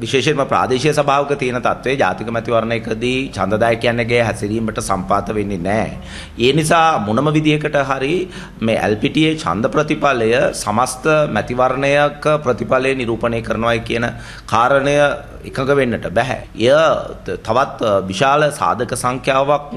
විශේෂයෙන්ම ප්‍රාදේශීය සභාවක තියෙන තත්ත්වයේ ජාතික මැතිවරණයකදී ඡන්දදායකයන්ගේ හැසිරීමට සම්පාත වෙන්නේ නැහැ. ඒ නිසා මොනම විදියකට හරි මේ LPTA ඡන්ද ප්‍රතිඵලය සමස්ත මැතිවරණයක ප්‍රතිඵලය නිරූපණය කරනවායි කියන කාරණය එකඟ වෙන්නට බෑ. එය තවත් විශාල සාධක සංඛ්‍යාවක්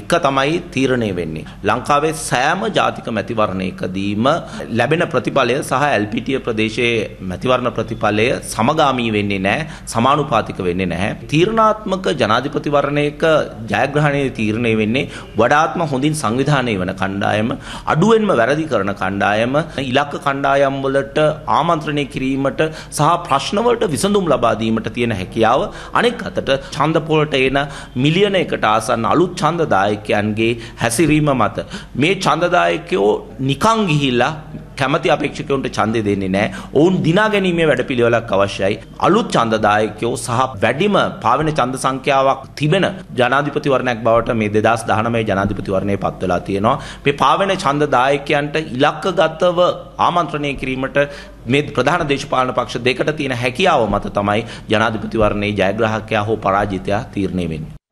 එක තමයි තීරණය වෙන්නේ. ලංකාවේ සෑම ජාතික මැතිවරණයකදීම ලැබෙන ප්‍රතිඵලය සහ LPTA ප්‍රදේශයේ මැතිවරණ ප්‍රතිඵලය සමගාමී වෙන්නේ නැහැ, සමානුපාතික වෙන්නේ නැහැ. තීරණාත්මක ජනාධිපතිවරණයක ජයග්‍රහණයේ තීරණය වෙන්නේ වඩාත්ම හොඳින් සංවිධානය වන කණ්ඩායම, අඩුවෙන්ම වැරදි කරන කණ්ඩායම, ඉලක්ක කණ්ඩායම් වලට ආමන්ත්‍රණය කිරීමට සහ ප්‍රශ්න වලට විසඳුම් ලබා දීමට තියෙන හැකියාව අනෙක් අතට ඡන්ද පොලට එන මිලියන එකට ආසන්න අලුත් ඡන්දදායකයන්ගේ හැසිරීම මත මේ ඡන්දදායකයෝ නිකන් ගිහිල්ලා කැමති අපේක්ෂකයන්ට ඡන්දය දෙන්නේ නැහැ. ඔවුන් දිනා ගැනීමේ වැඩපිළිවෙලක් අවශ්‍යයි. අලුත් ඡන්දදායකයෝ සහ වැඩිම පාවෙන ඡන්ද සංඛ්‍යාවක් තිබෙන ජනාධිපතිවරණයක් බවට මේ 2019 ජනාධිපතිවරණය පත් වෙලා තියෙනවා. මේ පාවෙන ඡන්දදායකයන්ට ඉලක්කගතව ආමන්ත්‍රණය කිරීමට මේ ප්‍රධාන දේශපාලන පක්ෂ දෙකට තියෙන හැකියාව මත තමයි ජනාධිපතිවරණයේ ජයග්‍රාහකයා හෝ පරාජිතයා තීරණය වෙන්නේ.